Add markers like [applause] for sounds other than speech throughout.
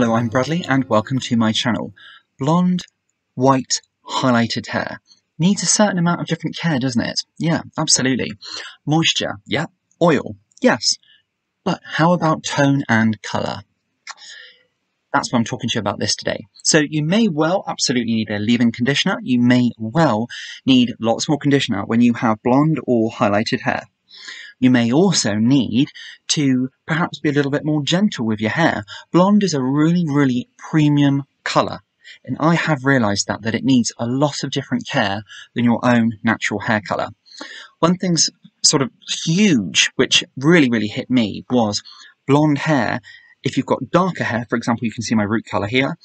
Hello, I'm Bradley and welcome to my channel. Blonde, white, highlighted hair. Needs a certain amount of different care, doesn't it? Yeah, absolutely. Moisture, yeah. Oil, yes. But how about tone and colour? That's what I'm talking to you about this today. So you may well absolutely need a leave-in conditioner. You may well need lots more conditioner when you have blonde or highlighted hair. You may also need to perhaps be a little bit more gentle with your hair. Blonde is a really, really premium colour. And I have realised that, that it needs a lot of different care than your own natural hair colour. One thing's sort of huge, which really, really hit me, was blonde hair. If you've got darker hair, for example, you can see my root colour here,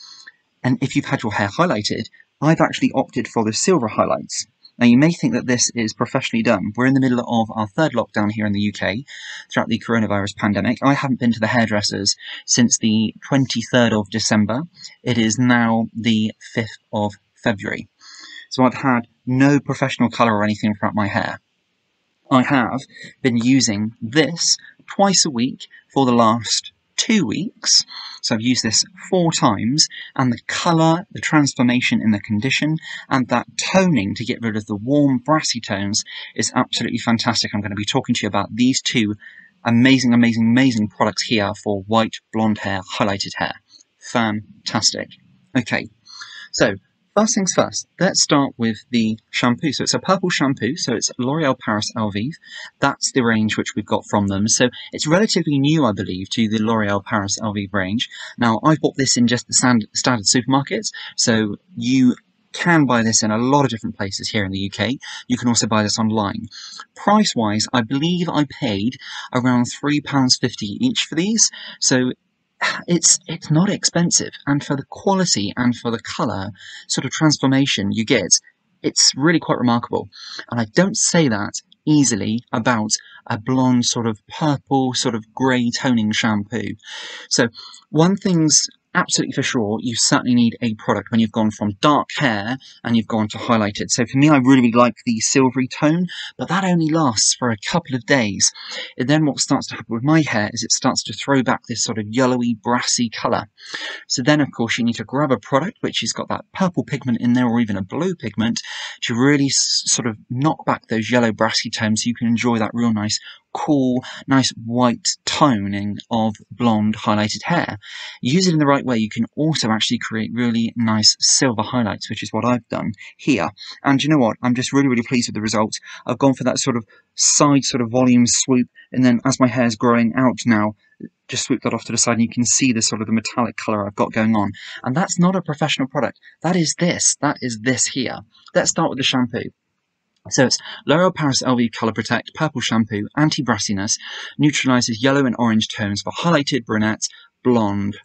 and if you've had your hair highlighted, I've actually opted for the silver highlights. Now, you may think that this is professionally done. We're in the middle of our third lockdown here in the UK throughout the coronavirus pandemic. I haven't been to the hairdressers since the 23rd of December. It is now the 5th of February. So I've had no professional colour or anything throughout my hair. I have been using this twice a week for the last two weeks. So I've used this four times, and the colour, the transformation in the condition, and that toning to get rid of the warm, brassy tones is absolutely fantastic. I'm going to be talking to you about these two amazing, amazing, amazing products here for white, blonde hair, highlighted hair. Fantastic. Okay, so First things first, let's start with the shampoo. So it's a purple shampoo, so it's L'Oreal Paris Elvive. That's the range which we've got from them. So it's relatively new, I believe, to the L'Oreal Paris Elvive range. Now, I bought this in just the standard supermarkets, so you can buy this in a lot of different places here in the UK. You can also buy this online. Price wise, I believe I paid around £3.50 each for these. So it's it's not expensive, and for the quality and for the color sort of transformation you get, it's really quite remarkable. And I don't say that easily about a blonde sort of purple sort of grey toning shampoo. So one thing's absolutely for sure, you certainly need a product when you've gone from dark hair and you've gone to highlighted. So for me, I really, like the silvery tone, but that only lasts for a couple of days. And then what starts to happen with my hair is it starts to throw back this sort of yellowy, brassy colour. So then, of course, you need to grab a product which has got that purple pigment in there or even a blue pigment to really sort of knock back those yellow, brassy tones so you can enjoy that real nice cool, nice white toning of blonde highlighted hair. Use it in the right way, you can also actually create really nice silver highlights, which is what I've done here. And you know what? I'm just really, really pleased with the result. I've gone for that sort of side sort of volume swoop, and then as my hair is growing out now, just swoop that off to the side and you can see the sort of the metallic colour I've got going on. And that's not a professional product. That is this. That is this here. Let's start with the shampoo. So it's L'Oreal Paris Elvive Colour Protect Purple Shampoo, Anti-Brassiness, neutralizes yellow and orange tones for highlighted brunette, blonde,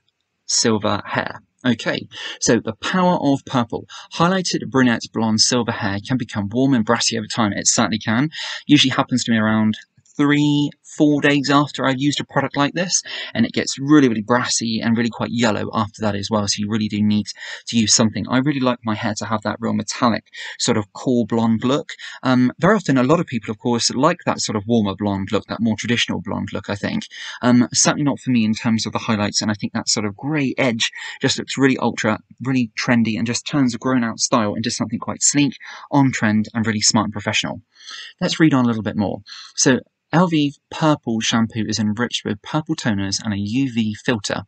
silver hair. Okay, so the power of purple. Highlighted brunette, blonde, silver hair can become warm and brassy over time. It certainly can. Usually happens to me around three, four days after I've used a product like this, and it gets really, really brassy and really quite yellow after that as well. So you really do need to use something. I really like my hair to have that real metallic, sort of cool blonde look. Um, very often, a lot of people, of course, like that sort of warmer blonde look, that more traditional blonde look, I think. Um, certainly not for me in terms of the highlights, and I think that sort of grey edge just looks really ultra, really trendy, and just turns a grown out style into something quite sleek, on trend, and really smart and professional. Let's read on a little bit more. So, Elvive Purple shampoo is enriched with purple toners and a UV filter.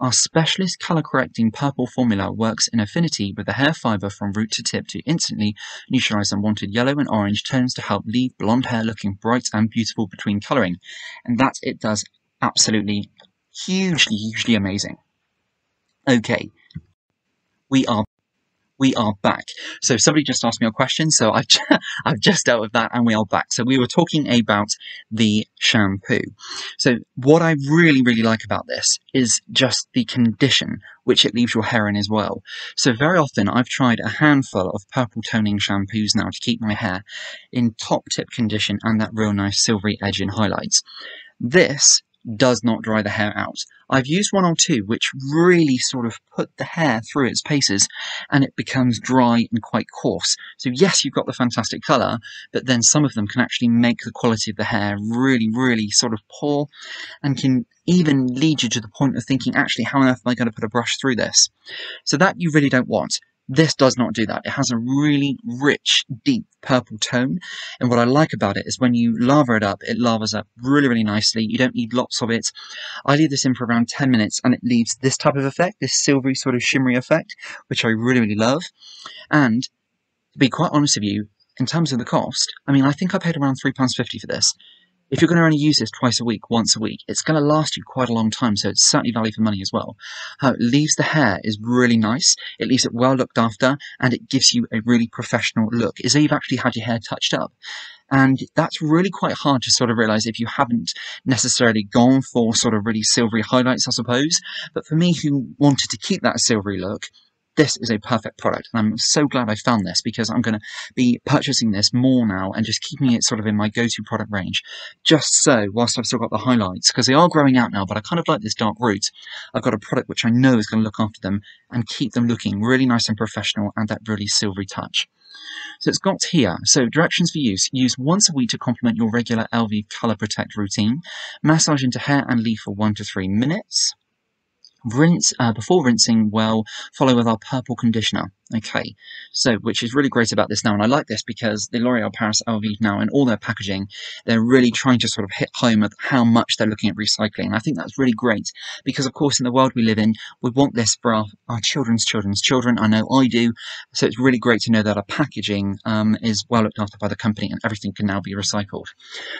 Our specialist color correcting purple formula works in affinity with the hair fiber from root to tip to instantly neutralize unwanted yellow and orange tones to help leave blonde hair looking bright and beautiful between coloring. And that it does absolutely hugely, hugely amazing. Okay, we are we are back. So somebody just asked me a question, so I've, [laughs] I've just dealt with that and we are back. So we were talking about the shampoo. So what I really, really like about this is just the condition which it leaves your hair in as well. So very often I've tried a handful of purple toning shampoos now to keep my hair in top tip condition and that real nice silvery edge in highlights. This does not dry the hair out. I've used one or two which really sort of put the hair through its paces and it becomes dry and quite coarse. So yes, you've got the fantastic colour, but then some of them can actually make the quality of the hair really, really sort of poor and can even lead you to the point of thinking, actually, how on earth am I going to put a brush through this? So that you really don't want. This does not do that. It has a really rich, deep purple tone. And what I like about it is when you lather it up, it lavers up really, really nicely. You don't need lots of it. I leave this in for around 10 minutes and it leaves this type of effect, this silvery sort of shimmery effect, which I really, really love. And to be quite honest with you, in terms of the cost, I mean, I think I paid around £3.50 for this if you're going to only use this twice a week, once a week, it's going to last you quite a long time, so it's certainly value for money as well. How it leaves the hair is really nice, it leaves it well looked after, and it gives you a really professional look, as though you've actually had your hair touched up. And that's really quite hard to sort of realize if you haven't necessarily gone for sort of really silvery highlights, I suppose. But for me, who wanted to keep that silvery look, this is a perfect product. And I'm so glad I found this because I'm going to be purchasing this more now and just keeping it sort of in my go-to product range. Just so, whilst I've still got the highlights, because they are growing out now, but I kind of like this dark root, I've got a product which I know is going to look after them and keep them looking really nice and professional and that really silvery touch. So it's got here, so directions for use. Use once a week to complement your regular Elvive Colour Protect routine. Massage into hair and leave for one to three minutes. Rinse uh, before rinsing well, follow with our purple conditioner. Okay, so which is really great about this now, and I like this because the L'Oreal Paris Elvive now in all their packaging, they're really trying to sort of hit home at how much they're looking at recycling. And I think that's really great because, of course, in the world we live in, we want this for our, our children's children's children. I know I do, so it's really great to know that our packaging um, is well looked after by the company and everything can now be recycled.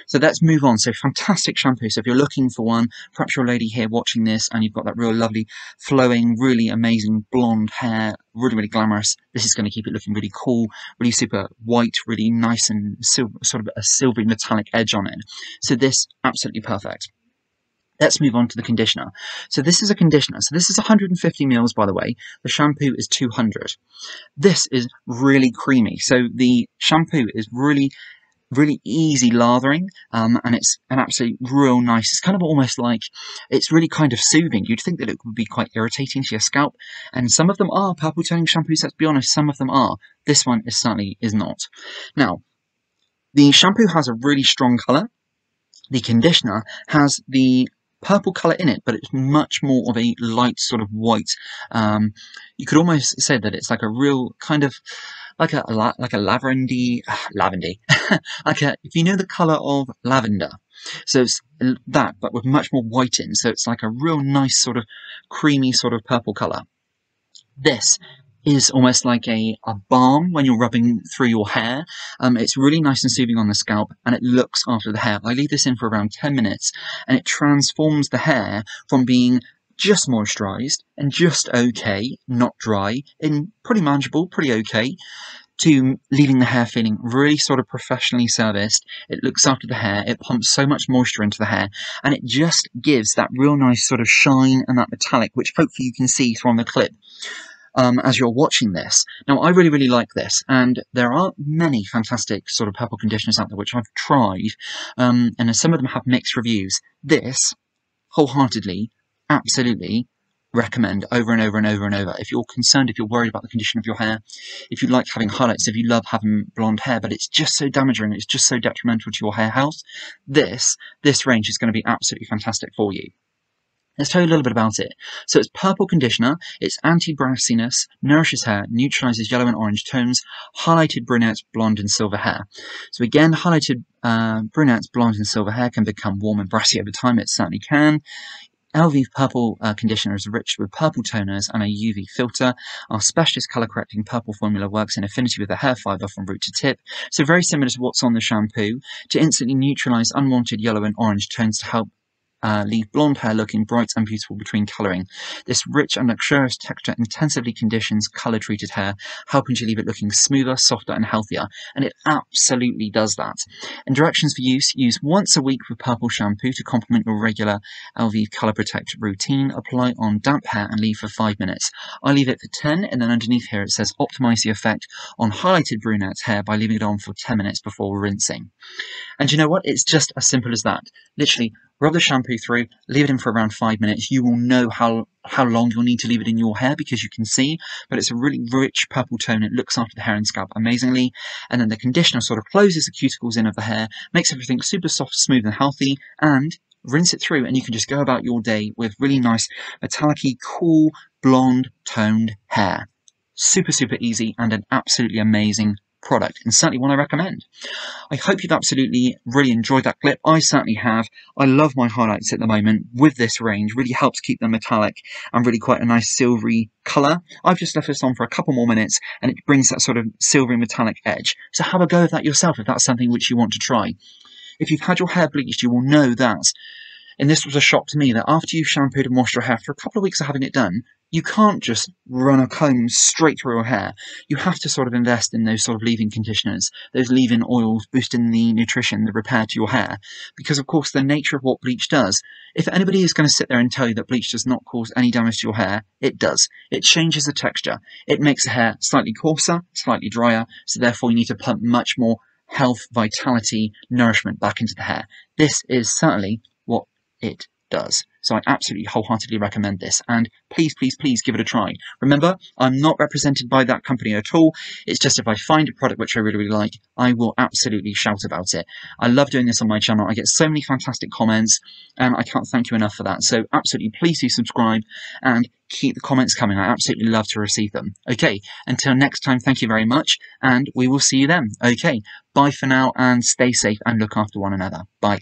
So let's move on. So fantastic shampoo. So if you're looking for one, perhaps you're a lady here watching this and you've got that real lovely flowing, really amazing blonde hair, really, really glamorous. This is going to keep it looking really cool, really super white, really nice and silver, sort of a silvery metallic edge on it. So this, absolutely perfect. Let's move on to the conditioner. So this is a conditioner. So this is 150 mils, by the way. The shampoo is 200. This is really creamy. So the shampoo is really really easy lathering, um, and it's an absolute real nice. It's kind of almost like it's really kind of soothing. You'd think that it would be quite irritating to your scalp, and some of them are purple toning shampoos. Let's be honest, some of them are. This one is certainly is not. Now, the shampoo has a really strong color. The conditioner has the purple colour in it, but it's much more of a light sort of white. Um, you could almost say that it's like a real kind of like a, like a lavendy, lavendy, [laughs] like a, if you know the colour of lavender. So it's that, but with much more white in. So it's like a real nice sort of creamy sort of purple colour. This is almost like a, a balm when you're rubbing through your hair. Um, it's really nice and soothing on the scalp and it looks after the hair. I leave this in for around 10 minutes and it transforms the hair from being just moisturized and just okay, not dry, and pretty manageable, pretty okay, to leaving the hair feeling really sort of professionally serviced. It looks after the hair, it pumps so much moisture into the hair, and it just gives that real nice sort of shine and that metallic, which hopefully you can see from the clip. Um, as you're watching this. Now, I really, really like this, and there are many fantastic sort of purple conditioners out there which I've tried, um, and some of them have mixed reviews. This, wholeheartedly, absolutely recommend over and over and over and over. If you're concerned, if you're worried about the condition of your hair, if you like having highlights, if you love having blonde hair, but it's just so damaging, it's just so detrimental to your hair health, this, this range is going to be absolutely fantastic for you. Let's tell you a little bit about it. So it's purple conditioner, it's anti-brassiness, nourishes hair, neutralizes yellow and orange tones, highlighted brunettes, blonde and silver hair. So again, highlighted uh, brunettes, blonde and silver hair can become warm and brassy over time, it certainly can. Elvive Purple uh, Conditioner is rich with purple toners and a UV filter. Our specialist color correcting purple formula works in affinity with the hair fiber from root to tip, so very similar to what's on the shampoo, to instantly neutralize unwanted yellow and orange tones to help uh, leave blonde hair looking bright and beautiful between colouring. This rich and luxurious texture intensively conditions colour treated hair, helping to leave it looking smoother, softer, and healthier. And it absolutely does that. And directions for use use once a week with purple shampoo to complement your regular Elvive Colour Protect routine. Apply on damp hair and leave for 5 minutes. I leave it for 10, and then underneath here it says optimize the effect on highlighted brunette hair by leaving it on for 10 minutes before rinsing. And you know what? It's just as simple as that. Literally, rub the shampoo through, leave it in for around five minutes. You will know how how long you'll need to leave it in your hair because you can see, but it's a really rich purple tone. It looks after the hair and scalp amazingly. And then the conditioner sort of closes the cuticles in of the hair, makes everything super soft, smooth, and healthy. And rinse it through, and you can just go about your day with really nice, metallic cool, blonde toned hair. Super, super easy and an absolutely amazing product and certainly one I recommend. I hope you've absolutely really enjoyed that clip. I certainly have. I love my highlights at the moment with this range. Really helps keep them metallic and really quite a nice silvery colour. I've just left this on for a couple more minutes and it brings that sort of silvery metallic edge. So have a go of that yourself if that's something which you want to try. If you've had your hair bleached, you will know that and this was a shock to me that after you've shampooed and washed your hair for a couple of weeks of having it done, you can't just run a comb straight through your hair. You have to sort of invest in those sort of leave-in conditioners, those leave-in oils, boosting the nutrition, the repair to your hair. Because of course, the nature of what bleach does, if anybody is going to sit there and tell you that bleach does not cause any damage to your hair, it does. It changes the texture. It makes the hair slightly coarser, slightly drier, so therefore you need to pump much more health, vitality, nourishment back into the hair. This is certainly what it does. So I absolutely wholeheartedly recommend this. And please, please, please give it a try. Remember, I'm not represented by that company at all. It's just if I find a product which I really, really like, I will absolutely shout about it. I love doing this on my channel. I get so many fantastic comments and I can't thank you enough for that. So absolutely, please do subscribe and keep the comments coming. I absolutely love to receive them. Okay, until next time, thank you very much and we will see you then. Okay, bye for now and stay safe and look after one another. Bye.